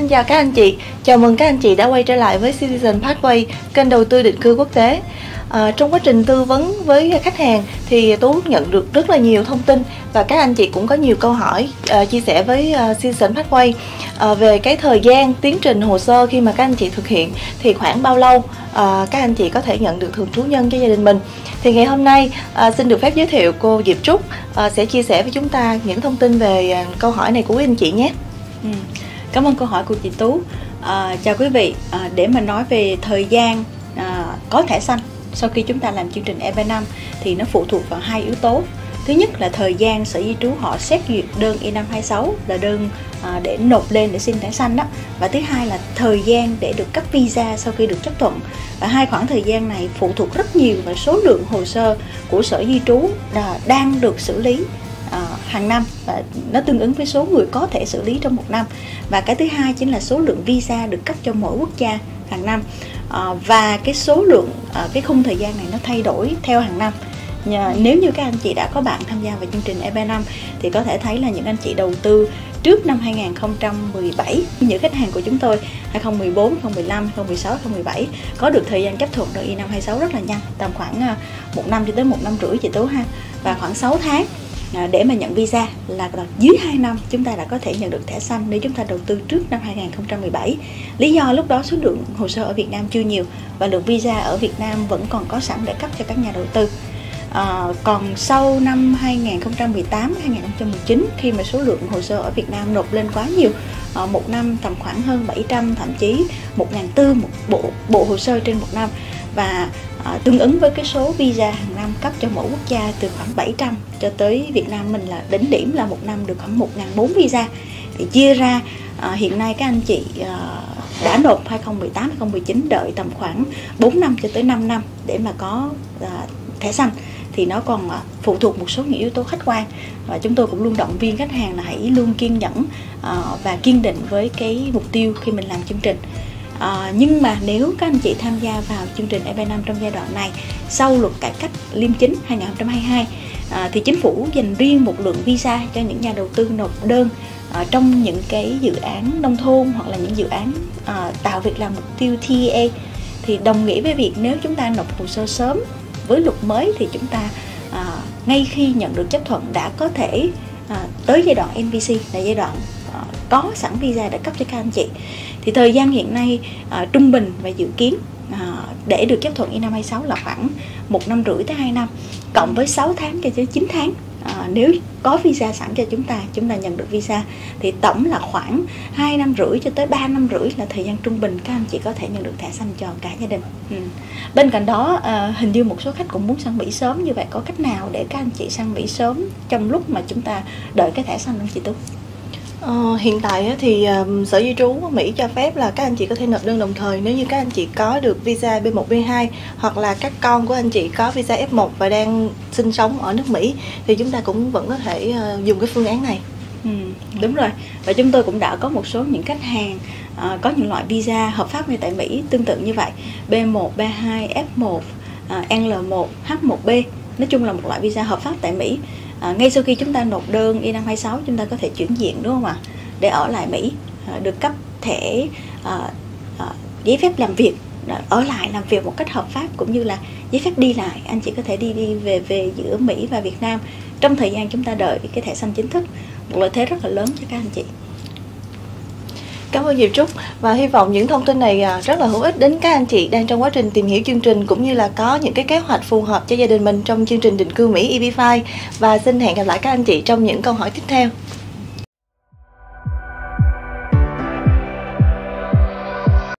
xin chào các anh chị, chào mừng các anh chị đã quay trở lại với Citizen Pathway, kênh đầu tư định cư quốc tế. À, trong quá trình tư vấn với khách hàng thì Tú nhận được rất là nhiều thông tin và các anh chị cũng có nhiều câu hỏi uh, chia sẻ với uh, Citizen Pathway uh, à, về cái thời gian tiến trình hồ sơ khi mà các anh chị thực hiện thì khoảng bao lâu uh, các anh chị có thể nhận được thường trú nhân cho gia đình mình. Thì ngày hôm nay uh, xin được phép giới thiệu cô Diệp Trúc uh, sẽ chia sẻ với chúng ta những thông tin về uh, câu hỏi này của quý anh chị nhé. Ừ. Cảm ơn câu hỏi của chị Tú. À, chào quý vị, à, để mà nói về thời gian à, có thẻ xanh sau khi chúng ta làm chương trình EB5 thì nó phụ thuộc vào hai yếu tố. Thứ nhất là thời gian sở di trú họ xét duyệt đơn E526 là đơn à, để nộp lên để xin thẻ xanh đó. Và thứ hai là thời gian để được cấp visa sau khi được chấp thuận. Và hai khoảng thời gian này phụ thuộc rất nhiều vào số lượng hồ sơ của sở di trú à, đang được xử lý hàng năm và nó tương ứng với số người có thể xử lý trong một năm. Và cái thứ hai chính là số lượng visa được cấp cho mỗi quốc gia hàng năm. Ờ, và cái số lượng ờ, cái khung thời gian này nó thay đổi theo hàng năm. Nhờ, nếu như các anh chị đã có bạn tham gia vào chương trình EB5 thì có thể thấy là những anh chị đầu tư trước năm 2017 những khách hàng của chúng tôi 2014, 2015, 2016, 2017 có được thời gian chấp thuận đội Y526 rất là nhanh tầm khoảng ờ, một năm cho tới một năm rưỡi chị tú ha. Và khoảng 6 tháng À, để mà nhận visa là dưới 2 năm chúng ta đã có thể nhận được thẻ xanh nếu chúng ta đầu tư trước năm 2017. Lý do lúc đó số lượng hồ sơ ở Việt Nam chưa nhiều và lượng visa ở Việt Nam vẫn còn có sẵn để cấp cho các nhà đầu tư. À, còn sau năm 2018 2019 khi mà số lượng hồ sơ ở Việt Nam nộp lên quá nhiều à, một năm tầm khoảng hơn 700 thậm chí 1.400 một bộ bộ hồ sơ trên một năm và à, tương ứng với cái số visa hàng năm cấp cho mỗi quốc gia từ khoảng 700 cho tới Việt Nam mình là đỉnh điểm là một năm được khoảng 1.400 visa. Thì chia ra à, hiện nay các anh chị à, đã nộp 2018 2019 đợi tầm khoảng 4 năm cho tới 5 năm để mà có à, thẻ xanh. Thì nó còn à, phụ thuộc một số những yếu tố khách quan và chúng tôi cũng luôn động viên khách hàng là hãy luôn kiên nhẫn à, và kiên định với cái mục tiêu khi mình làm chương trình à, nhưng mà nếu các anh chị tham gia vào chương trình EB5 trong giai đoạn này sau luật cải cách liêm chính 2022 à, ờ, thì chính phủ dành riêng một lượng visa cho những nhà đầu tư nộp đơn à, trong những cái dự án nông thôn hoặc là những dự án à, tạo việc làm mục tiêu TEA thì đồng nghĩa với việc nếu chúng ta nộp hồ sơ sớm với luật mới thì chúng ta à, ngay khi nhận được chấp thuận đã có thể à, tới giai đoạn NVC là giai đoạn à, có sẵn visa để cấp cho các anh chị thì thời gian hiện nay à, trung bình và dự kiến à, để được chấp thuận I526 là khoảng một năm rưỡi tới 2 năm cộng với 6 tháng cho tới 9 tháng à, nếu có visa sẵn cho chúng ta chúng ta nhận được visa thì tổng là khoảng 2 năm rưỡi cho tới 3 năm rưỡi là thời gian trung bình các anh chị có thể nhận được thẻ xanh cho cả gia đình ừ. bên cạnh đó à, hình như một số khách cũng muốn sang Mỹ sớm như vậy có cách nào để các anh chị sang Mỹ sớm trong lúc mà chúng ta đợi cái thẻ xanh không chị Tú? Ờ, hiện tại thì um, sở di trú Mỹ cho phép là các anh chị có thể nộp đơn đồng thời nếu như các anh chị có được visa B1 B2 hoặc là các con của anh chị có visa F1 và đang sinh sống ở nước Mỹ thì chúng ta cũng vẫn có thể uh, dùng cái phương án này. Ừ, đúng rồi. Và chúng tôi cũng đã có một số những khách hàng uh, có những loại visa hợp pháp ngay tại Mỹ tương tự như vậy. B1, B2, F1, uh, L1, H1B nói chung là một loại visa hợp pháp tại Mỹ à, ngay sau khi chúng ta nộp đơn e I526 chúng ta có thể chuyển diện đúng không ạ? Để ở lại Mỹ à, được cấp thẻ à, à, giấy phép làm việc à, ở lại làm việc một cách hợp pháp cũng như là giấy phép đi lại. Anh chị có thể đi đi về về giữa Mỹ và Việt Nam. Trong thời gian chúng ta đợi cái thẻ xanh chính thức một lợi thế rất là lớn cho các anh chị. Cảm ơn Diệp Trúc và hy vọng những thông tin này à, rất là hữu ích đến các anh chị đang trong quá trình tìm hiểu chương trình cũng như là có những cái kế hoạch phù hợp cho gia đình mình trong chương trình định cư Mỹ EB5 và xin hẹn gặp lại các anh chị trong những câu hỏi tiếp theo.